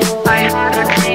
I had a dream.